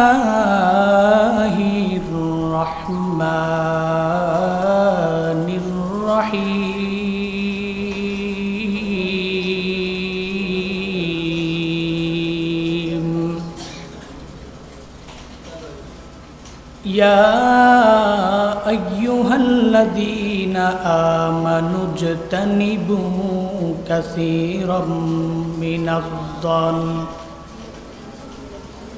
الله الرحمن الرحيم. يا أيها الذين آمنوا اجتنبوا كثيرا من الظن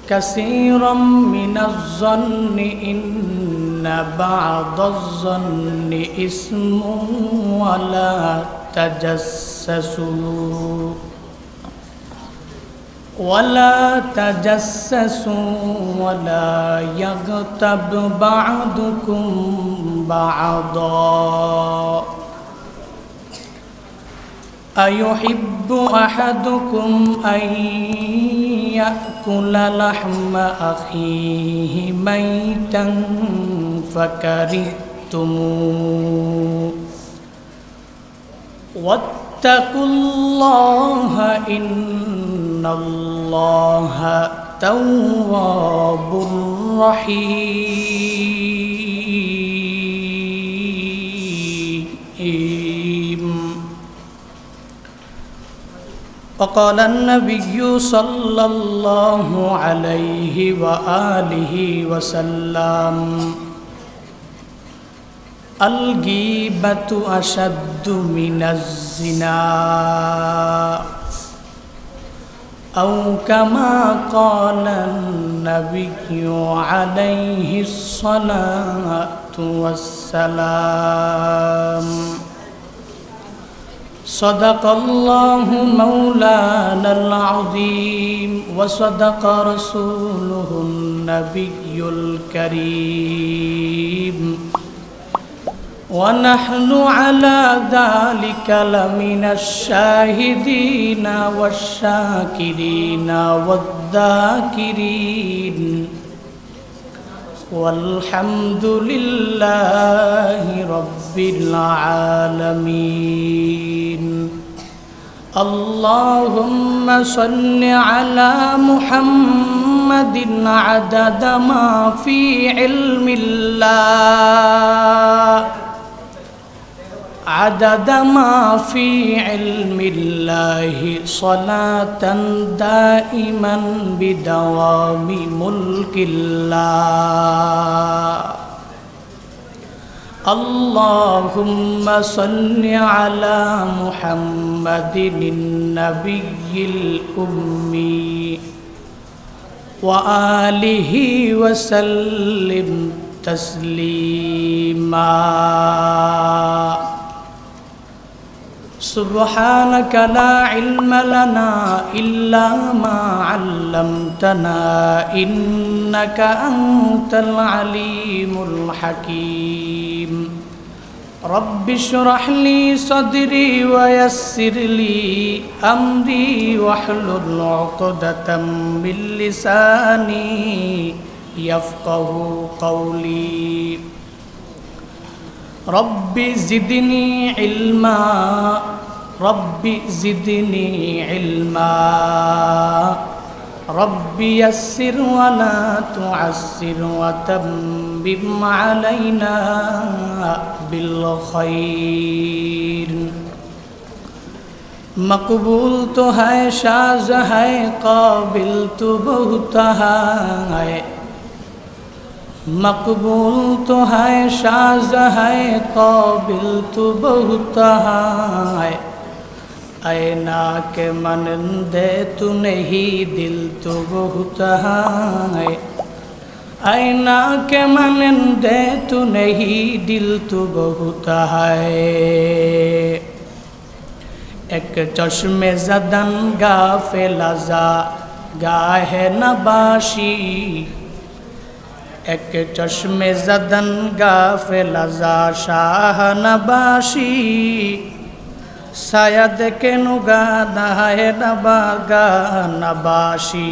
كثيرا من الظن إن بعض الظن إثم ولا تجسسوا. ولا تجسسوا ولا يغتب بعضكم بعضا. أيحب أحدكم أن يأكل لحم أخيه ميتا فكرهتموه؟ واتقوا الله إن الله تواب رحيم. وقال النبي صلى الله عليه وآله وسلم الغيبة أشد من الزنا أو كما قال النبي عليه الصلاة والسلام. صدق الله مولانا العظيم وصدق رسوله النبي الكريم. ونحن على ذلك لمن الشاهدين والشاكرين والذاكرين. والحمد لله رب العالمين. اللهم صل على محمد عدد ما في علم الله. عدد ما في علم الله صلاة دائما بدوام ملك الله. اللهم صل على محمد النبي الأمي وآله وسلم تسليما. سبحانك لا علم لنا إلا ما علمتنا إنك أنت العليم الحكيم. رب اشرح لي صدري ويسر لي أمري واحلل عقدة من لساني يفقه قولي. رب زدني علما. رب زدني علما. رب يسر ولا تعسر وتمم علينا بالخير. مقبول تو ہے شاز ہے قابل تو بہت ہے مقبول تو ہے شاز ہے قابل تو بہت ہے اینا کے منندے تو نہیں دل تو بہت ہے اینا کے منندے تو نہیں دل تو بہت ہے ایک چشم زدن گا فیلزا گاہ نباشی এক চশমে জদন গাফেল আজা শাহ নবাসি শায়দ কে নুগা দাহে নবাগা নবাসি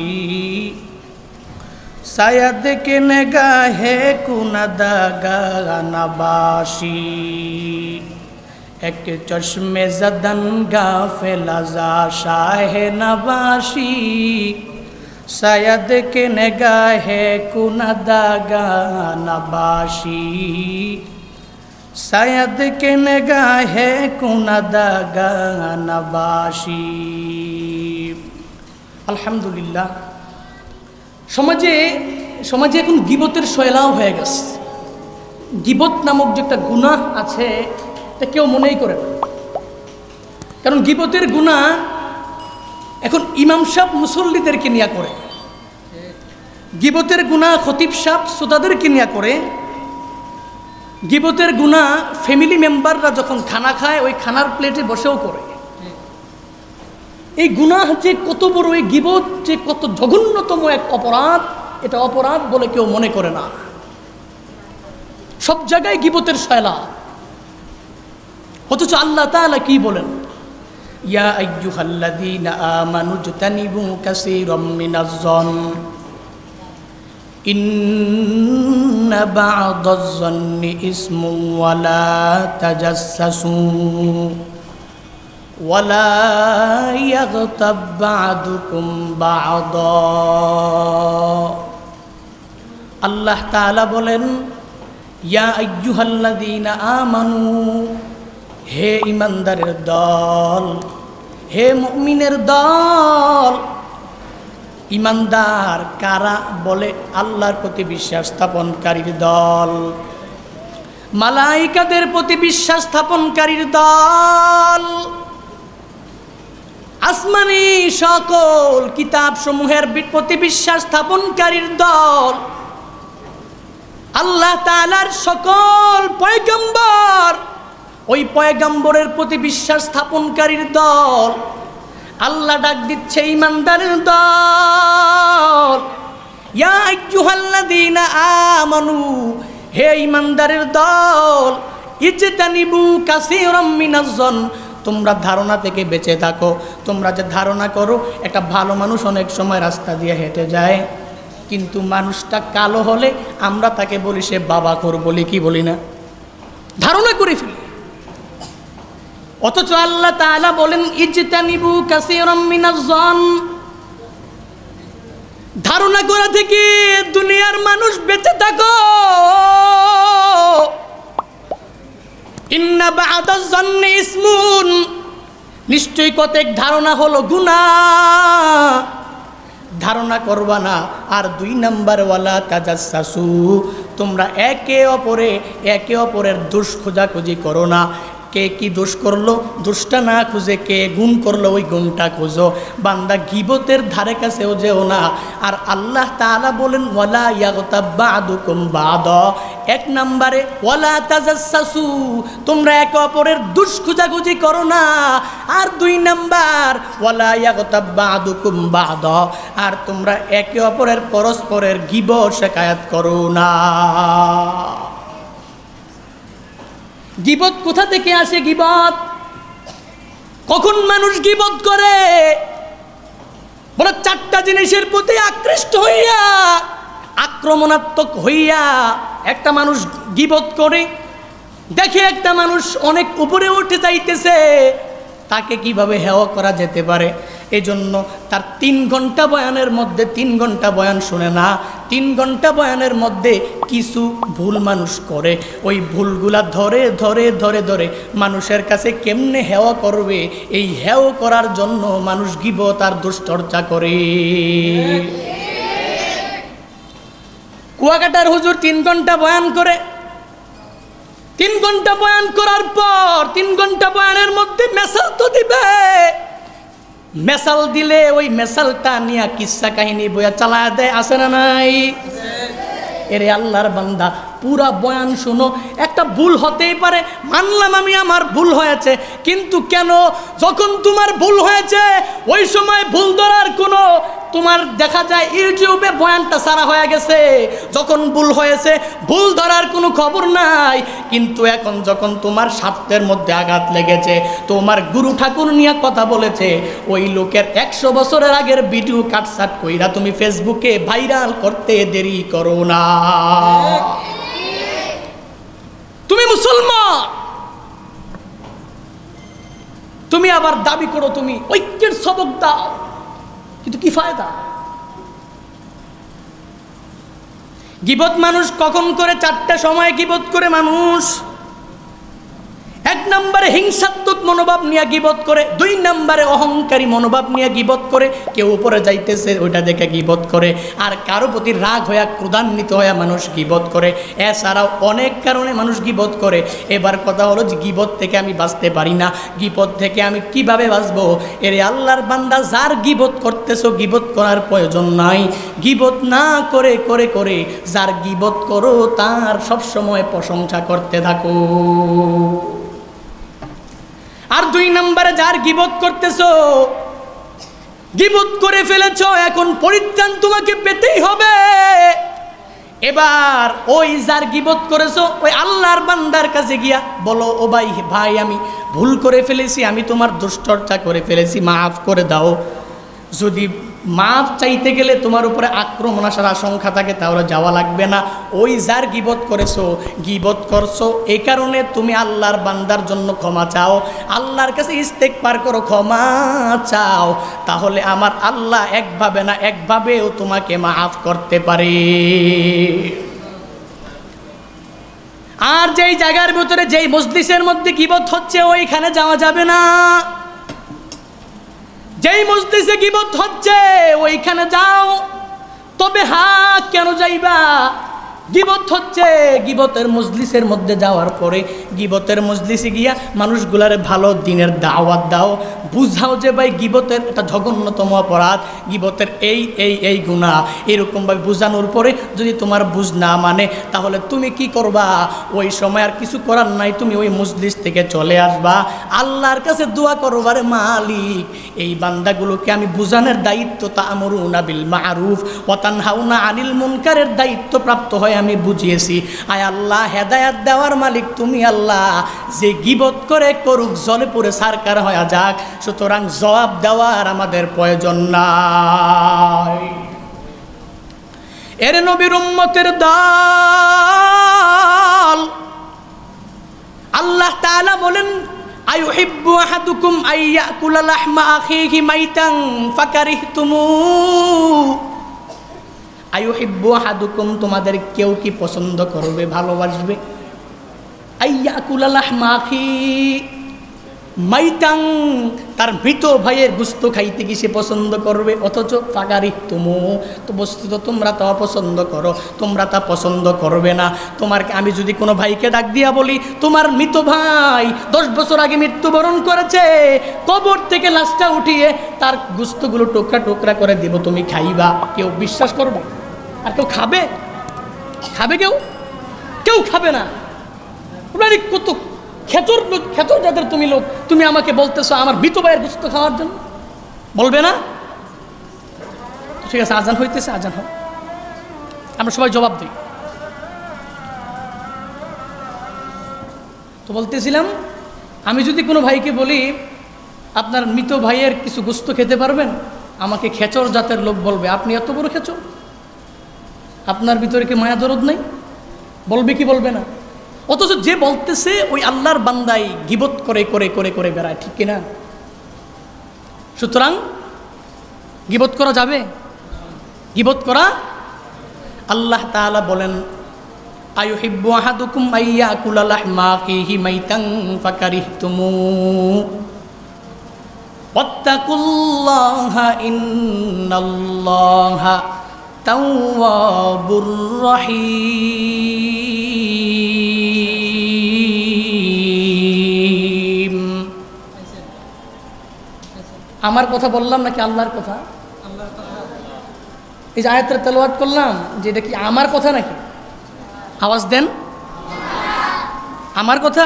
শায়দ কে নগাহে কুনদাগা নবাসি এক চশমে জদন গাফেল শাহ নবাসি शायद के नगाहे कुनदागा नबाशी शायद के नगाहे कुनदागा नबाशी আলহামদুলিল্লাহ সমাজে সমাজে এখন গিবতের শয়লাও হয়ে গেছে গিবত নামক যে একটা গুনাহ আছে তা কেউ মনেই করে না কারণ গিবতের গুণা এখন ইমাম সাহ মুসল্লিদেরকে নিয়ে করে, গিবতের গুণা খতিব সাহ শ্রোতাদেরকে নিয়ে করে, গিবতের গুণা ফ্যামিলি মেম্বাররা যখন খানা খায়, ওই খানার প্লেটে বসেও করে। এই গুনাহ যে কত বড় এই গিবত, যে কত জঘন্যতম এক অপরাধ, এটা অপরাধ বলে কেউ মনে করে না। সব জায়গায় গিবতের শয়লা অথচ আল্লাহ তাআলা কি বলেন? يا أيها الذين آمنوا اجتنبوا كثيرا من الظن. إن بعض الظن إثم ولا تجسسوا ولا يغتب بعضكم بعضا. الله تعالى بولن يا أيها الذين آمنوا হে ইমানদারের দল, হে মুমিনের দল, ইমানদার কারা বলে আল্লাহর প্রতি বিশ্বাস স্থাপনকারীর দল? মালাইকাদের প্রতি বিশ্বাস স্থাপনকারীর দল? আসমানি সকল কিতাব সমূহের প্রতি বিশ্বাস স্থাপনকারীর দল। আল্লাহ তালার সকল পয়গম্বর ওই পয়গম্বরের প্রতি বিশ্বাস স্থাপনকারীর দল। আল্লাহ ডাক দিচ্ছে ইমানদারের দল। আমানু, হে ইমানদারের দল, ইজতানিবু কাসীরাম মিনাজ-জন। তোমরা ধারণা থেকে বেঁচে থাকো। তোমরা যে ধারণা করো, একটা ভালো মানুষ অনেক সময় রাস্তা দিয়ে হেঁটে যায়। কিন্তু মানুষটা কালো হলে আমরা তাকে বলি সে বাবা কর বলি কি বলি না। ধারণা করে ফেলি। অথচ আল্লাহ তাআলা বলেন, ইজতানিবু মিনাজ-জন ধারণা করা থেকে দুনিয়ার মানুষ বেঁচে থাকো। ইন্না বাদাজ জন্নে ইসমুন। নিশ্চয়ই কতেক ধারণা হলো গুণা ধারণা করবা না, আর দুই নাম্বারওয়ালা তাজাসু তোমরা একে অপরে, একে অপরের দোষ খোঁজাখুঁজি করো না। কে কি দোষ করল? দোষটা না খুঁজে কে গুণ করল, ওই গুণটা খুঁজো। বান্দা গিবতের ধারে কাছেও যেও না। আর আল্লাহ তাআলা বলেন, ওয়ালা ইয়াগতাব বাদুকুম বাদ। এক নম্বরে, ওয়ালা তাজাসসু তোমরা একে অপরের দোষ খোঁজাখুঁজি করো না। আর দুই নাম্বার, ওয়ালা ইয়াগতাব বাদুকুম বাদ। আর তোমরা একে অপরের পরস্পরের গিবত শেখায়াত করো না। গিবত কোথা থেকে আসে গিবত? কখন মানুষ গিবত করে? বলে, চারটা জিনিসের প্রতি আকৃষ্ট হইয়া, আক্রমণাত্মক হইয়া একটা মানুষ গিবত করে। দেখে একটা মানুষ অনেক উপরে উঠে যাইতেছে, তাকে কীভাবে হেওয়া করা যেতে পারে? এজন্য তার তিন ঘণ্টা বয়ানের মধ্যে তিন ঘণ্টা বয়ান শুনে না। তিন ঘণ্টা বয়ানের মধ্যে কিছু ভুল মানুষ করে। ওই ভুলগুলা ধরে ধরে ধরে ধরে মানুষের কাছে কেমনে হেওয়া করবে? এই হেও করার জন্য মানুষ গিব তার দুশ্চর্চা করে। কুয়াকাটার হুজুর তিন ঘণ্টা বয়ান করে। তিন ঘণ্টা বয়ান করার পর তিন ঘণ্টা বয়ানের মধ্যে মেসাল তো দিবে। মেসাল দিলে ওই মেসালটা নিয়ে কিসা কাহিনী বইয়া চালা দেয় আসে না নাই? এরে আল্লাহর বান্দা, পুরা বয়ান শুনো। একটা ভুল হতেই পারে, মানলাম আমি আমার ভুল হয়েছে, কিন্তু কেন? যখন তোমার ভুল হয়েছে, ওই সময় ভুল ধরার কোনো তোমার দেখা যায় ইউটিউবে বয়ানটা সারা হয়ে গেছে। যখন ভুল হয়েছে, ভুল ধরার কোনো খবর নাই। কিন্তু এখন যখন তোমার স্বার্থের মধ্যে আঘাত লেগেছে, তোমার গুরু ঠাকুর নিয়ে কথা বলেছে, ওই লোকের একশো বছরের আগের ভিডিও কাটসাট কইরা তুমি ফেসবুকে ভাইরাল করতে দেরি করো না। তুমি মুসলমান! তুমি আবার দাবি করো তুমি, ঐক্যের সবক দাও। কিন্তু কি ফায়দা? গিবত মানুষ কখন করে? চারটে সময় গিবত করে মানুষ। এক নম্বরে হিংসাত্মক মনোভাব নিয়ে গিবত করে, দুই নম্বরে অহংকারী মনোভাব নিয়ে গিবত করে, কেউ উপরে যাইতেছে ওইটা দেখে গিবত করে, আর কারও প্রতি রাগ হইয়া ক্রোধান্বিত হইয়া মানুষ গিবত করে। এছাড়াও অনেক কারণে মানুষ গিবত করে। এবার কথা হলো যে গিবত থেকে আমি বাঁচতে পারি না। গিবত থেকে আমি কীভাবে বাঁচবো? এর আল্লাহর বান্দা যার গিবত করতেছ, গিবত করার প্রয়োজন নাই। গিবত না করে করে করে যার গিবত করো, তার সবসময় প্রশংসা করতে থাকো। আর দুই নম্বরে যার গিবত করতেছো, গিবত করে ফেলেছো, এখন পরিত্রাণ তোমাকে পেতেই হবে। এবার ওই যার গিবত করেছ, ওই আল্লাহর বান্দার কাছে গিয়া বলো, ও ভাই ভাই, আমি ভুল করে ফেলেছি, আমি তোমার দুষ্টর্চা করে ফেলেছি, মাফ করে দাও। যদি মাফ চাইতে গেলে তোমার উপরে আক্রমণ আসার আশঙ্কা থাকে, তাহলে যাওয়া লাগবে না। ওই যার গিবত করেছ, গিবত করছ এই কারণে তুমি আল্লাহর বান্দার জন্য ক্ষমা চাও। আল্লাহর কাছে ইস্তেক পার করো, ক্ষমা চাও। তাহলে আমার আল্লাহ একভাবে না একভাবেও তোমাকে মাফ করতে পারে। আর যেই জায়গার ভিতরে, যেই মজলিসের মধ্যে গিবত হচ্ছে, ওইখানে যাওয়া যাবে না। যেই মজলিসে গিবত হচ্ছে, ওইখানে যাও। তবে হা, কেন যাইবা? গিবত হচ্ছে গিবতের মজলিসের মধ্যে যাওয়ার পরে গিবতের মজলিসে গিয়া মানুষগুলারে ভালো দিনের দাওয়াত দাও বুঝাও যে ভাই গিবতের একটা জঘন্যতম অপরাধ, গিবতের এই এই এই গুণা এরকমভাবে বুঝানোর পরে যদি তোমার বুঝ না মানে তাহলে তুমি কি করবা? ওই সময় আর কিছু করার নাই, তুমি ওই মজলিস থেকে চলে আসবা। আল্লাহর কাছে দোয়া করবার মালিক, এই বান্দাগুলোকে আমি বুঝানোর দায়িত্ব তা আমরুনা বিল মারুফ ওতান হাউনা আনিল মুনকারের দায়িত্ব প্রাপ্ত হয় আমি বুঝিয়েছি। আয় আল্লাহ, হেদায়াত দেওয়ার মালিক তুমি আল্লাহ। যে গিবত করে করুক, জলে পড়ে সারকার হয়ে যাক। সুতরাং জবাব দেওয়ার আমাদের প্রয়োজন নাই। এর নবীর উম্মতের দল। আল্লাহ তাআলা বলেন, আয়ুহিব্বু আহাদুকুম আইয়াকুলা লাহমা আখিহি মাইতান ফাকারিহতুমু। আয়ুহিব্বু আহাদুকুম, তোমাদের কেউ কি পছন্দ করবে, ভালোবাসবে? আইয়াকুলা লাহমা আখি মাইতাং, তার মৃত ভাইয়ের গুস্ত খাইতে কি সে পছন্দ করবে? অথচ ফাগারি তুমু, তো বস্তুত তোমরা তা অপছন্দ করো। তোমরা তা পছন্দ করবে না। তোমার আমি যদি কোনো ভাইকে ডাক দিয়া বলি, তোমার মৃত ভাই দশ বছর আগে মৃত্যুবরণ করেছে, কবর থেকে লাশটা উঠিয়ে তার গুস্তগুলো টোকরা টোকরা করে দেব, তুমি খাইবা। কেউ বিশ্বাস করবে? আর কেউ খাবে? খাবে কেউ? কেউ খাবে না। এই কত খেচর লোক খেচর যাদের তুমি লোক তুমি আমাকে বলতেছো আমার মৃত ভাইয়ের গুস্ত খাওয়ার জন্য। বলবে না? ঠিক আছে, আজান হইতেছে, আজান হোক। আমরা সবাই জবাব দিই। তো বলতেছিলাম, আমি যদি কোনো ভাইকে বলি, আপনার মৃত ভাইয়ের কিছু গুস্ত খেতে পারবেন? আমাকে খেচর জাতের লোক বলবে, আপনি এত বড় খেচর? আপনার ভিতরে কি মায়া দরদ নাই? বলবে কি বলবে না? অথচ যে বলতেছে, ওই আল্লাহর বান্দাই গিবত করে করে করে করে বেড়ায়, ঠিক কিনা? সুতরাং, গিবত করা যাবে? গিবত করা? আল্লাহ তাআলা বলেন, আয়ুহিব্বু আমার কথা বললাম নাকি আল্লাহর কথা? এই যে আয়াতের তেলাওয়াত করলাম, যে এটা কি আমার কথা নাকি? আওয়াজ দেন। আমার কথা?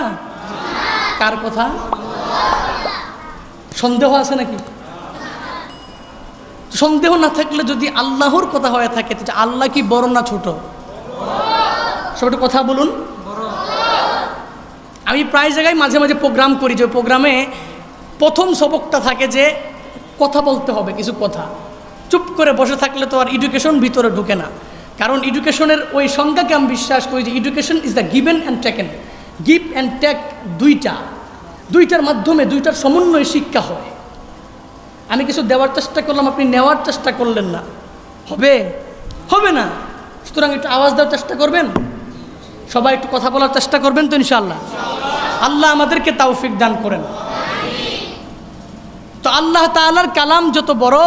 কার কথা? সন্দেহ আছে নাকি? সন্দেহ না থাকলে যদি আল্লাহর কথা হয়ে থাকে আল্লাহ কি বড় না ছোট? সব একটু কথা বলুন। আমি প্রায় জায়গায় মাঝে মাঝে প্রোগ্রাম করি, যে প্রোগ্রামে প্রথম সবকটা থাকে যে কথা বলতে হবে, কিছু কথা। চুপ করে বসে থাকলে তো আর এডুকেশন ভিতরে ঢুকে না। কারণ এডুকেশনের ওই সংজ্ঞাকে আমি বিশ্বাস করি যে education is the given and taken give and take দুইটা। দুইটার মাধ্যমে দুইটার সমন্বয়ে শিক্ষা হয়। আমি কিছু দেওয়ার চেষ্টা করলাম, আপনি নেওয়ার চেষ্টা করলেন না। হবে? হবে না। সুতরাং একটু আওয়াজ দেওয়ার চেষ্টা করবেন? সবাই একটু কথা বলার চেষ্টা করবেন তো ইনশাআল্লাহ? আল্লাহ আমাদেরকে তাওফিক দান করেন। তো আল্লাহ তাআলার কালাম যত বড়,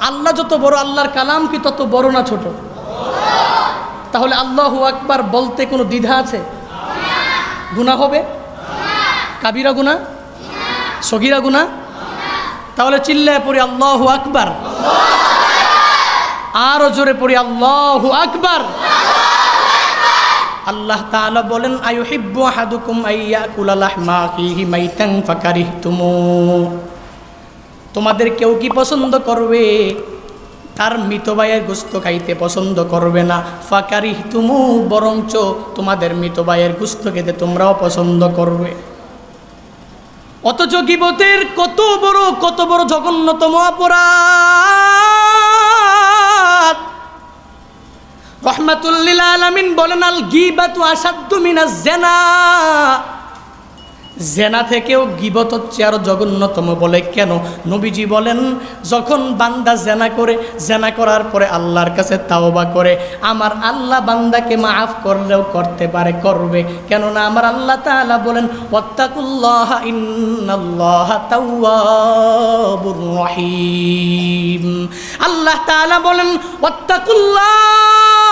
আল্লাহ যত বড়, আল্লাহর কালাম কি তত বড় না ছোট? তাহলে আল্লাহু আকবার বলতে কোনো দ্বিধা আছে? গুণা হবে? কাবিরা গুণা? সগিরা গুণা? তাহলে চিল্লায় পড়ি আল্লাহু আকবার। আরও জোরে পড়ি আল্লাহু আকবার। আল্লাহ তাআলা বলেন, আয়ুহিব্বু আহাদুকুম আইয়াকুলা লাহমা আখিহি মাইতান ফাকারিহতুমু। তোমাদের কেউ কি পছন্দ করবে? তার মৃত ভাইয়ের গোস্ত খাইতে পছন্দ করবে না। ফাঁকারি তুমু বরঞ্চ তোমাদের মৃত ভাইয়ের গোস্ত খেতে তোমরাও পছন্দ করবে। অথচ গিবতের কত বড় কত বড় জঘন্যতম অপরাধ। রহমাতুল্লিল আলামিন বলেন, আল গিবাতু আসাদ্দু মিনাজ জেনা। জেনা থেকেও গিবত হচ্ছে আরও জঘন্যতম বলে। কেন? নবীজি বলেন, যখন বান্দা জেনা করে, জেনা করার পরে আল্লাহর কাছে তাওবা করে, আমার আল্লাহ বান্দাকে মাফ করলেও করতে পারে, করবে। কেননা আমার আল্লাহ তাআলা বলেন আল্লাহ তাআলা বলেন, ওয়াত্তাকুল্লাহ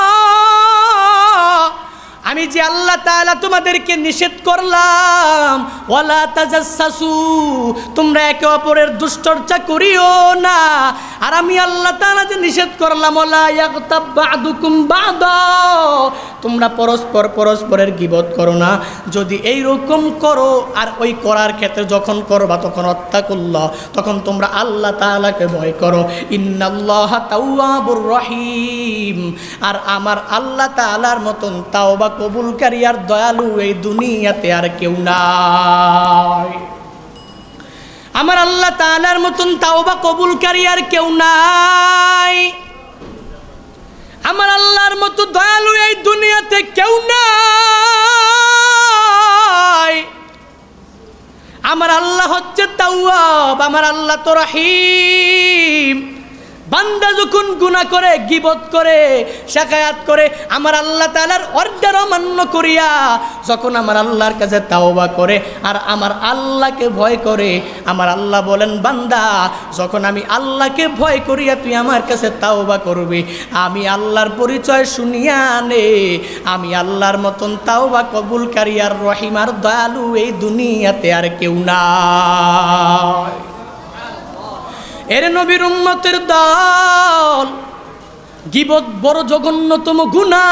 আমি যে আল্লাহ তাআলা তোমাদেরকে নিষেধ করলাম, ওয়ালা তাজাসসু তোমরা একে অপরের দুশ্চর্চা করিও না। আর আমি আল্লাহ তাআলা যে নিষেধ করলাম, ওয়ালা ইয়াগতাব বাদুকুম বাদা তোমরা পরস্পর পরস্পরের গিবত করো না। যদি এই রকম করো, আর ওই করার ক্ষেত্রে যখন করবা, তখন হত্যা অত্যাকুল্লাহ, তখন তোমরা আল্লাহ তাআলাকে ভয় করো। ইন্নাল্লাহ রহিম। আর আমার আল্লাহ তাআলার মতন তাওবা কবুলকারী আর দয়ালু এই দুনিয়াতে আর কেউ নাই। আমার আল্লাহ তাআলার মতন তাওবা কবুলকারী আর কেউ নাই। আমার আল্লাহর মতো দয়ালু এই দুনিয়াতে কেউ নাই। আমার আল্লাহ হচ্ছে তাওয়াব, আমার আল্লাহ তো রহিম। বান্দা যখন গুনাহ করে, গিবত করে শাকায়াত করে, আমার আল্লাহ তাআলার অর্ডার অমান্য করিয়া, যখন আমার আল্লাহর কাছে তাওবা করে আর আমার আল্লাহকে ভয় করে, আমার আল্লাহ বলেন, বান্দা, যখন আমি আল্লাহকে ভয় করিয়া তুই আমার কাছে তাওবা করবি, আমি আল্লাহর পরিচয় শুনিয়া নে, আমি আল্লাহর মতন তাওবা কবুলকারী আর রহিম আর দয়ালু এই দুনিয়াতে আর কেউ নাই। এর নবীর উম্মতের দল। গিবত বড় জঘন্যতম গুণা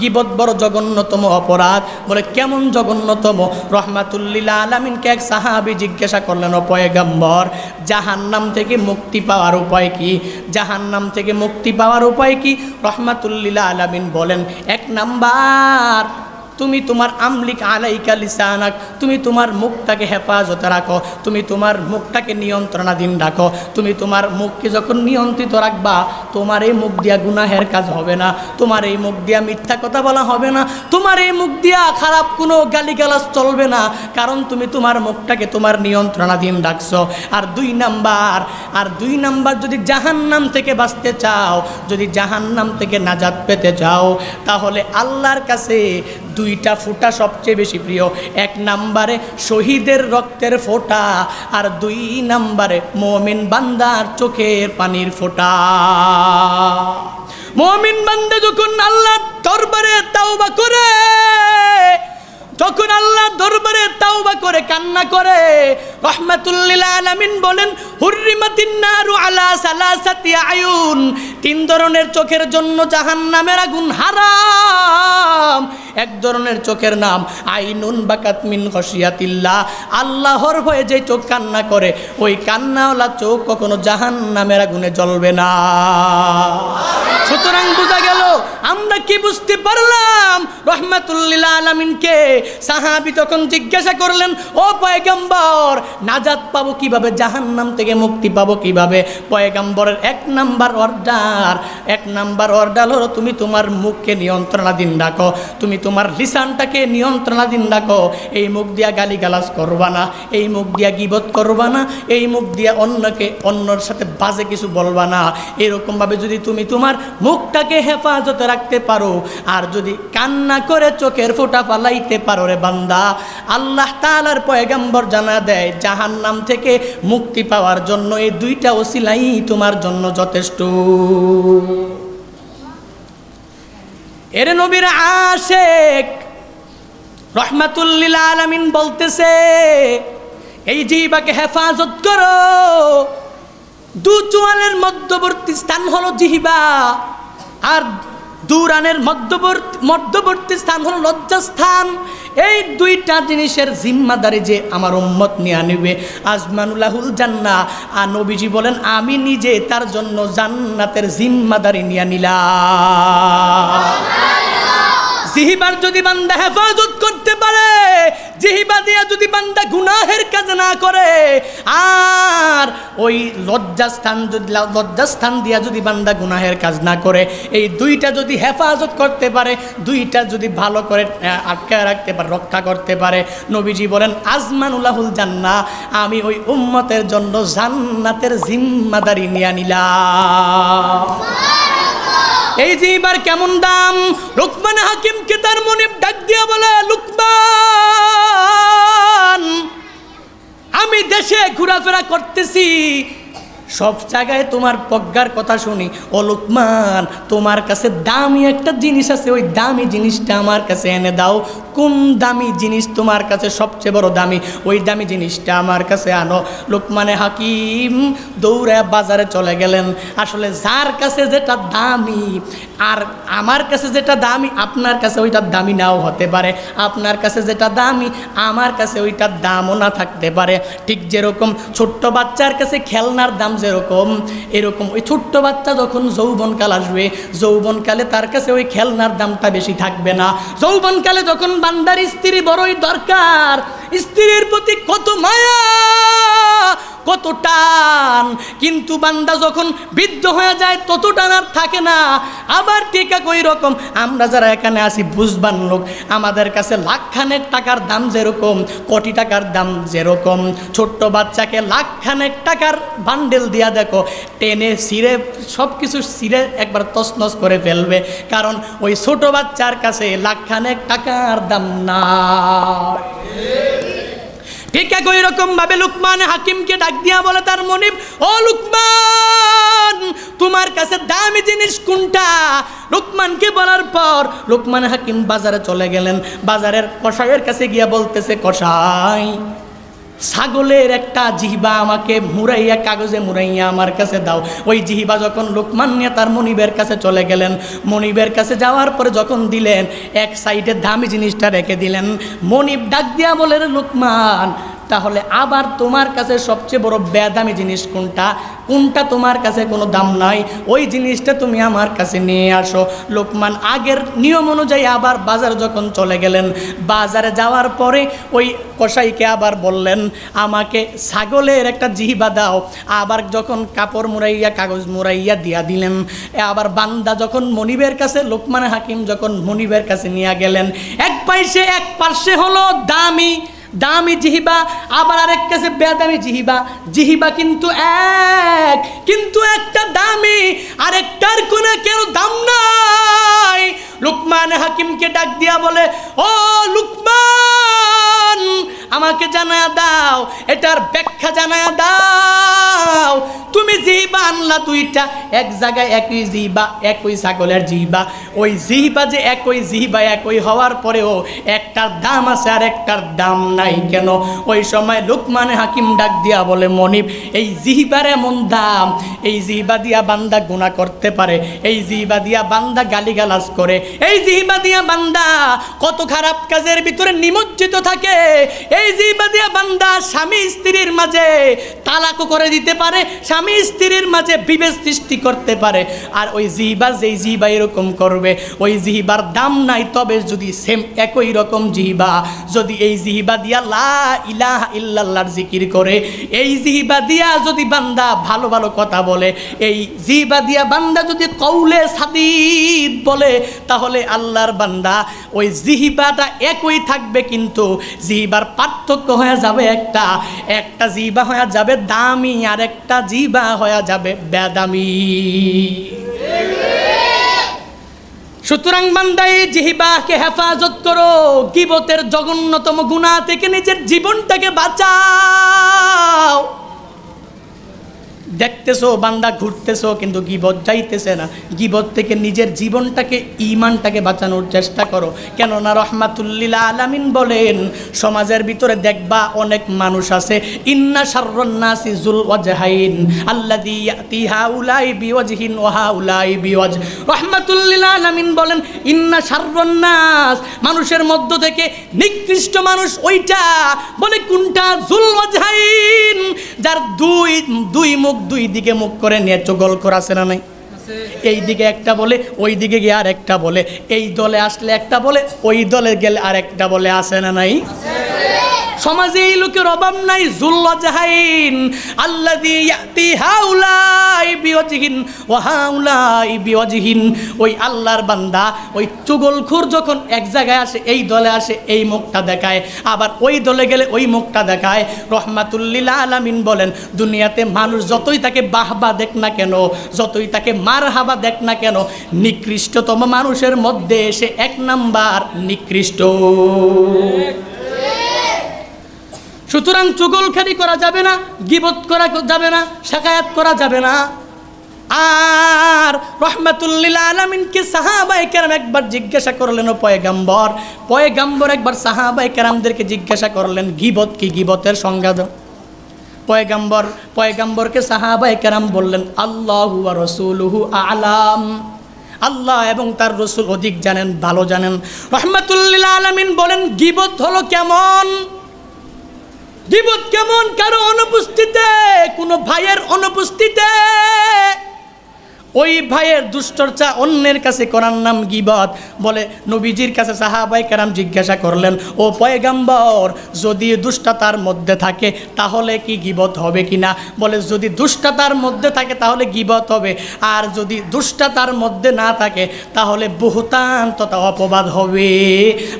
গিবত বড় জঘন্যতম অপরাধ। বলে, কেমন জঘন্যতম? রহমাতুল্লিল আলমিনকে এক সাহাবি জিজ্ঞাসা করলেন পয়গাম্বর, জাহান্নাম থেকে মুক্তি পাওয়ার উপায় কি? জাহান নাম থেকে মুক্তি পাওয়ার উপায় কি? রহমাতুল্লিল আলমিন বলেন, এক নাম্বার তুমি তোমার আমলিক আলাইকা লিসানাক, তুমি তোমার মুখটাকে হেফাজতে রাখো, তুমি তোমার মুখটাকে নিয়ন্ত্রণাধীন রাখো, তুমি তোমার মুখকে যখন নিয়ন্ত্রিত রাখবা, তোমার এই মুখ দিয়া গুনাহের কাজ হবে না, তোমার এই মুখ দিয়া মিথ্যা কথা বলা হবে না, তোমার এই মুখ দিয়া খারাপ কোনো গালিগালাজ চলবে না, কারণ তুমি তোমার মুখটাকে তোমার নিয়ন্ত্রণাধীন রাখছো। আর দুই নাম্বার, আর দুই নাম্বার যদি জাহান্নাম থেকে বাঁচতে চাও, যদি জাহান্নাম থেকে নাজাত পেতে চাও, তাহলে আল্লাহর কাছে দুইটা ফোঁটা সবচেয়ে বেশি প্রিয়। এক নাম্বারে শহীদের রক্তের ফোঁটা আর দুই নাম্বারে মমিন বান্দার চোখের পানির ফোঁটা। মমিন বান্দা যখন আল্লাহ দরবারে তাওবা করে তখন আল্লাহ দরবারে তাওবা করে, কান্না করে, রহমাতুল্লিল আলামিন বলেন, হুররিমাতিন নারু আলা সালাসাতি আয়ুন। তিন ধরনের চোখের জন্য জাহান্নামের আগুন হারাম। এক ধরনের চোখের নাম আইনুন বাকাত মিন খসিয়াতিল্লাহ আল্লাহর হয়ে যে চোখ কান্না করে, ওই কান্নাওয়ালা চোখ কখনো জাহান্নামের আগুনে জ্বলবে না। সুতরাং বোঝা গেল, আমরা কি বুঝতে পারলাম? রহমাতুল্লিল আলমিনকে সাহাবি তখন জিজ্ঞাসা করলেন, ও পয়গম্বর, নাজাত পাবো কীভাবে? জাহান্নাম থেকে মুক্তি পাবো কীভাবে? পয়গম্বরের এক নাম্বার অর্ডার এক নাম্বার অর্ডার হলো, তুমি তোমার মুখকে নিয়ন্ত্রণাধীন রাখো, তুমি তোমার লিসানটাকে নিয়ন্ত্রণাধীন রাখো, এই মুখ দিয়া গালি গালাজ করবা না, এই মুখ দিয়া গিবত করবা না, এই মুখ দিয়া অন্যকে, অন্যর সাথে বাজে কিছু বলবা না। এরকমভাবে যদি তুমি তোমার মুখটাকে হেফাজতে রাখতে পারো, আর যদি কান্না করে চোখের ফোঁটা ফালাইতে পারো রে বান্দা, আল্লাহ তালার পয়গাম্বর জানা দেয়, জাহান্নাম থেকে মুক্তি পাওয়ার জন্য এই দুইটা ওসিলাই তোমার জন্য যথেষ্ট। এর নবীর আশেক রহমাতুল্লিল আলামিন বলতেছে, এই জিহিবাকে হেফাজত করো, দু চোয়ালের মধ্যবর্তী স্থান হলো জিহিবা, আর দুরানের মধ্যবর্তী মধ্যবর্তী স্থান হলো লজ্জাস্থান। এই দুইটা জিনিসের জিম্মাদারি যে আমার উম্মত নিয়ে আনিবে আজমানুল্লাহুল জান্না আর নবীজি বলেন, আমি নিজে তার জন্য জান্নাতের জিম্মাদারি নিয়ে নিলাম। জিহিবার যদি বান্দা হেফাজত করতে জিহিবা দিয়া যদি বান্দা গুনাহের কাজ না করে, আর ওই লজ্জাস্থান যদি, লজ্জাস্থান দিয়া যদি বান্দা গুনাহের কাজ না করে, এই দুইটা যদি হেফাজত করতে পারে, দুইটা যদি ভালো করে আটকে রাখতে পারে, রক্ষা করতে পারে, নবীজি বলেন আজমানুল্লাহুল জান্না, আমি ওই উম্মতের জন্য জান্নাতের জিম্মাদারি নিয়ে নিলাম। এই যে এবার কেমন দাম? লুকমান হাকিমকে তার মনে ডাক দিয়া বলে, লুকমান! আমি দেশে ঘোরাফেরা করতেছি। সব জায়গায় তোমার প্রজ্ঞার কথা শুনি। ও লুকমান, তোমার কাছে দামি একটা জিনিস আছে, ওই দামি জিনিসটা আমার কাছে এনে দাও। কোন দামি জিনিস তোমার কাছে সবচেয়ে বড় দামি? ওই দামি জিনিসটা আমার কাছে আনো। লোকমানে হাকিম দৌড়ে বাজারে চলে গেলেন। আসলে যার কাছে যেটা দামি, আর আমার কাছে যেটা দামি, আপনার কাছে ওইটার দামি নাও হতে পারে। আপনার কাছে যেটা দামি, আমার কাছে ওইটার দামও না থাকতে পারে। ঠিক যেরকম ছোট্ট বাচ্চার কাছে খেলনার দাম যেরকম, এরকম ওই ছোট্ট বাচ্চা যখন যৌবনকাল আসবে, যৌবনকালে তার কাছে ওই খেলনার দামটা বেশি থাকবে না। যৌবনকালে যখন বান্দার স্ত্রী বড়ই দরকার, স্ত্রীর প্রতি কত মায়া! কত টান। কিন্তু বান্দা যখন বৃদ্ধ হয়ে যায়, তত টান আর থাকে না। আবার টিকা কই রকম? আমরা যারা এখানে আসি বুঝবান লোক, আমাদের কাছে লাখখানেক টাকার দাম যেরকম, কোটি টাকার দাম যেরকম। ছোট্ট বাচ্চাকে লাখখানেক টাকার বান্ডেল দিয়া দেখো, টেনে সিরে সব কিছু সিরে একবার তছনছ করে ফেলবে। কারণ ওই ছোট বাচ্চার কাছে লাখখানেক টাকার দাম না ঠিক এক ওই রকম ভাবে লুকমান হাকিমকে ডাক দিয়া বলে তার মনিব? ও লুকমান, তোমার কাছে দামি জিনিস কোনটা? লুকমানকে বলার পর লুকমান হাকিম বাজারে চলে গেলেন। বাজারের কষাইয়ের কাছে গিয়া বলতেছে কষাই ছাগলের একটা জিহিবা আমাকে মুরাইয়া কাগজে মুরাইয়া আমার কাছে দাও। ওই জিহিবা যখন লোকমান তার মনিবের কাছে চলে গেলেন, মনিবের কাছে যাওয়ার পরে যখন দিলেন, এক সাইডে দামি জিনিসটা রেখে দিলেন। মনিব ডাক দিয়া বলেন লোকমান তাহলে আবার তোমার কাছে সবচেয়ে বড় বেদামি জিনিস কোনটা? কোনটা তোমার কাছে কোনো দাম নাই? ওই জিনিসটা তুমি আমার কাছে নিয়ে আসো। লোকমান, আগের নিয়ম অনুযায়ী আবার বাজার যখন চলে গেলেন, বাজারে যাওয়ার পরে ওই কসাইকে আবার বললেন, আমাকে ছাগলের একটা জিহিবা দাও। আবার যখন কাপড় মুড়াইয়া, কাগজ মুড়াইয়া দিয়া দিলেন আবার বান্দা যখন মনিবের কাছে, লোকমান হাকিম যখন মনিবের কাছে নিয়ে গেলেন, এক পাইসে এক পার্শ্বে হলো দামি দামি জিহিবা, আবার আরেক কাছে বেদামি জিহিবা। জিহিবা কিন্তু এক, কিন্তু একটা দামি, আরেকটার কোনো কেন দাম নাই। লুকমান হাকিমকে ডাক দিয়া বলে, ও লুকমান আমাকে জানায়া দাও, এটার ব্যাখ্যা জানায়া দাও। তুমি জিহিবা আনলা দুইটা, এক জায়গায় একই জিহিবা, একই ছাগলের জিহিবা। ওই জিহিবা যে একই জিহিবা, একই হওয়ার পরেও একটার দাম আছে আর একটার দাম নাই কেন? ওই সময় লুকমান হাকিম ডাক দিয়া বলে, মনিব, এই জিহিবার এমন দাম, এই জিহিবা দিয়া বান্দা গুণা করতে পারে, এই জিহিবা দিয়া বান্দা গালিগালাজ করে, এই জিহিবা দিয়া বান্দা কত খারাপ কাজের ভিতরে নিমজ্জিত থাকে এই জিহিবা দিয়া বান্দা স্বামী স্ত্রীর মাঝে তালাকও করে দিতে পারে, স্বামী স্বামী স্ত্রীর মাঝে বিভেদ সৃষ্টি করতে পারে। আর ওই জিহিবা যেই জিহিবা এরকম করবে, ওই জিহিবার দাম নাই, তবে যদি সেম একই রকম জিহিবা যদি এই জিহিবা দিয়া লা ইলাহ ইল্লাল্লাহর জিকির করে, এই জিহিবা দিয়া যদি বান্দা ভালো ভালো কথা বলে, এই জিহিবা দিয়া বান্দা যদি কৌলে সাদিদ বলে, তাহলে আল্লাহর বান্দা ওই জিহিবাটা একই থাকবে কিন্তু জিহিবার পার্থক্য হয়ে যাবে একটা একটা জিবা হয়ে যাবে দামি আর একটা জিবা হয়ে যাবে বেদামি। সুতরাং বান্দা এই জিহিবাকে হেফাজত করো, গিবতের জঘন্যতম গুণা থেকে নিজের জীবনটাকে বাঁচাও। দেখতেছো, বান্দা ঘুরতেছো, কিন্তু গিবত যাইতেছে না। গিবত থেকে নিজের জীবনটাকে ইমানটাকে বাঁচানোর চেষ্টা করো। কেননা রহমাতুল্লিল আলামিন বলেন, সমাজের ভিতরে দেখবা অনেক মানুষ আছে, ইন্না সারন্নাসি জুল ওয়াজহাইন আল্লাযী ইয়াতি হাউলাই বিওয়াজহিন ওয়া হাউলাই বিওয়াজ রহমাতুল্লিল আলামিন বলেন, ইন্না সারন্নাস মানুষের মধ্য থেকে নিকৃষ্ট মানুষ ওইটা বলে, কোনটা জুল ওয়াজহাইন যার দুই দুই মুখ দুই দিকে মুখ করে নিয়ে গল করাছে না নাই? এই দিকে একটা বলে, ওই দিকে গিয়ে আর একটা বলে। এই দলে আসলে একটা বলে, ওই দলে গেলে আর একটা বলে আসে না নাই? সমাজে এই লোকের অভাব নাই, জুল্লা জাহাইন। আল্লাদি ইয়াতি হাউলাই বিওয়াজহিন, ওয়া হাউলাই বিওয়াজহিন। ওই আল্লাহর বান্দা, ওই চুগলখুর যখন এক জায়গায় আসে, এই দলে আসে, এই মুখটা দেখায়। আবার ওই দলে গেলে ওই মুখটা দেখায়। রহমাতুল্লিল আলামিন বলেন, দুনিয়াতে মানুষ যতই তাকে বাহবা দেখ না কেন, যতই তাকে মার হাবা দেখ না কেন, নিকৃষ্টতম মানুষের মধ্যে এসে এক নাম্বার নিকৃষ্ট। সুতরাং চুগলখানি করা যাবে না, গিবত করা যাবে না শাকায়াত করা যাবে না। আর রহমাতুল্লিল আলমিনকে সাহাবাই কেরাম একবার জিজ্ঞাসা করলেন, ও পয়গাম্বর পয়গাম্বর একবার সাহাবাই কেরামদেরকে জিজ্ঞাসা করলেন, গিবত কি গিবতের সংজ্ঞা দাও। পয়গাম্বর, পয়গাম্বরকে সাহাবাই কেরাম বললেন, আল্লাহু রসুলহু আলাম। আল্লাহ এবং তার রসুল অধিক জানেন, ভালো জানেন। রহমাতুল্লিল আলমিন বলেন, গিবত হলো কেমন? গিবত কেমন? কারও অনুপস্থিতে? কোনো ভাইয়ের অনুপস্থিতে? ওই ভাইয়ের দুশ্চর্চা অন্যের কাছে করার নাম গিবত। বলে, নবীজির কাছে সাহাবাই কেরাম জিজ্ঞাসা করলেন, ও পয়গাম্বর, যদি দুষ্টতার মধ্যে থাকে, তাহলে কি গিবত হবে কি না বলে, যদি দুষ্টতার মধ্যে থাকে, তাহলে গিবত হবে। আর যদি দুষ্টতার মধ্যে না থাকে, তাহলে বহুতান অপবাদ হবে।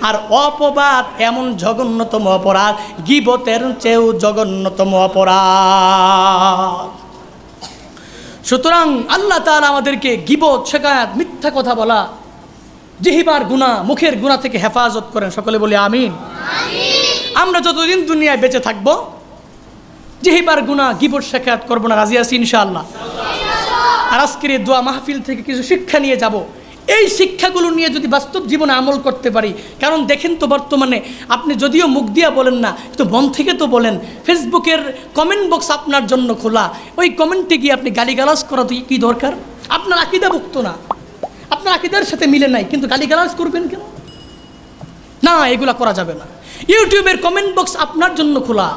আর অপবাদ এমন জঘন্যতম অপরাধ, গিবতের চেয়েও জঘন্যতম অপরাধ। সুতরাং আল্লাহ তালা আমাদেরকে গিবত শেখায়াত মিথ্যা কথা বলা জিহিবার গুণা মুখের গুণা থেকে হেফাজত করেন। সকলে বলি আমিন। আমরা যতদিন দুনিয়ায় বেঁচে থাকব জিহিবার গুণা গিবত শেখায়াত করব না রাজি ইনশাল্লাহ ইনশাআল্লাহ। আর আজকের এই দোয়া মাহফিল থেকে কিছু শিক্ষা নিয়ে যাব। এই শিক্ষাগুলো নিয়ে যদি বাস্তব জীবনে আমল করতে পারি, কারণ দেখেন তো বর্তমানে, আপনি যদিও মুখ দিয়া বলেন না, কিন্তু মন থেকে তো বলেন, ফেসবুকের কমেন্ট বক্স আপনার জন্য খোলা। ওই কমেন্টে গিয়ে আপনি গালিগালাজ করা তো কি দরকার? আপনার আকিদা ভুক্ত না। আপনার আকিদার সাথে মিলে নাই, কিন্তু গালিগালাজ করবেন কেন? না, এগুলা করা যাবে না। ইউটিউবের কমেন্ট বক্স আপনার জন্য খোলা।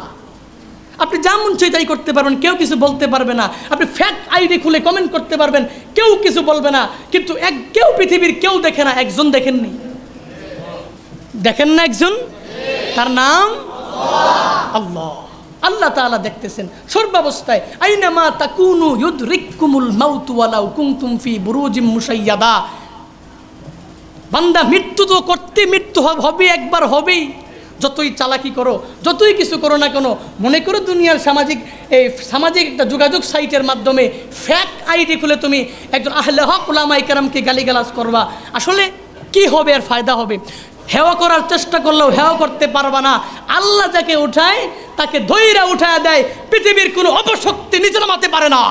আপনি যা মন চাই তাই করতে পারবেন, কেউ কিছু বলতে পারবে না। আপনি ফ্যাক আইডি খুলে কমেন্ট করতে পারবেন, কেউ কিছু বলবে না। কিন্তু এক, কেউ পৃথিবীর কেউ দেখে না, একজন দেখেননি। দেখেন না একজন? তার নাম আল্লাহ। আল্লাহ তাআলা দেখতেছেন। সর্বাবস্থায়, আইনা মা তাকুনু ইউদরিকুমুল মাউতু ওয়ালাউ কুনতুম ফি বুরুজিম মুশাইয়াদা। বান্দা মৃত্যু তো করতে মৃত্যু হবে একবার হবেই। যতই চালাকি করো, যতই কিছু করো না কেন, মনে করো দুনিয়ার সামাজিক, এই সামাজিক একটা যোগাযোগ সাইটের মাধ্যমে ফ্যাক আইডি খুলে তুমি একজন আহলে হক ওলামাই কেরামকে গালিগালাজ করবা। আসলে কি হবে আর ফায়দা হবে? হেওয়া করার চেষ্টা করলেও হেওয়া করতে পারবা না। আল্লাহ যাকে উঠায়, তাকে ধৈর্য উঠায় দেয়। পৃথিবীর কোনো অপশক্তি নিচে নামাতে পারে না।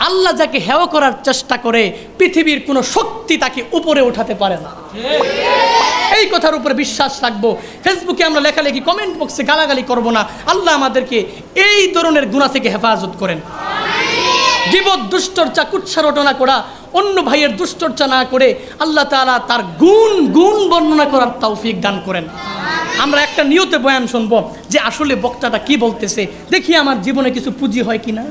আল্লাহ যাকে হেয় করার চেষ্টা করে, পৃথিবীর কোনো শক্তি তাকে উপরে উঠাতে পারে না। এই কথার উপরে বিশ্বাস রাখব। ফেসবুকে আমরা লেখালেখি, কমেন্ট বক্সে গালাগালি করব না। আল্লাহ আমাদেরকে এই ধরনের গুণা থেকে হেফাজত করেন। জীবত দুশ্চর্চা রটনা করা, অন্য ভাইয়ের দুষ্টর্চা না করে আল্লাহ তাআলা তার গুণ গুণ বর্ণনা করার তৌফিক দান করেন। আমরা একটা নিয়তে বয়ান শুনব যে আসলে বক্তাটা কি বলতেছে? দেখি আমার জীবনে কিছু পুঁজি হয় কিনা।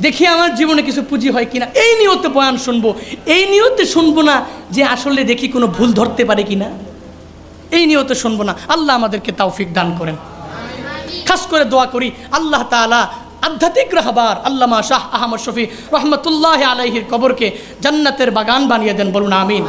দেখি আমার জীবনে কিছু পুঁজি হয় কিনা। এই নিয়তে বয়ান শুনব। এই নিয়তে শুনব না যে আসলে দেখি কোনো ভুল ধরতে পারে কিনা। এই নিয়তে শুনব না। আল্লাহ আমাদেরকে তাওফিক দান করেন। খাস করে দোয়া করি। আল্লাহ তাআলা আধ্যাত্মিক রাহবার আল্লামা শাহ আহমদ শফি রহমতুল্লাহ আলাইহির কবরকে জান্নাতের বাগান বানিয়ে দেন বলুন আমিন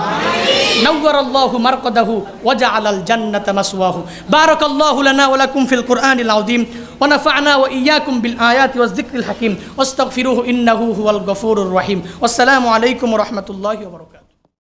نور الله مرقده وجعل الجنة مسواه بارك الله لنا ولكم في القرآن العظيم ونفعنا وإياكم بالآيات والذكر الحكيم واستغفروه إنه هو الغفور الرحيم والسلام عليكم ورحمة الله وبركاته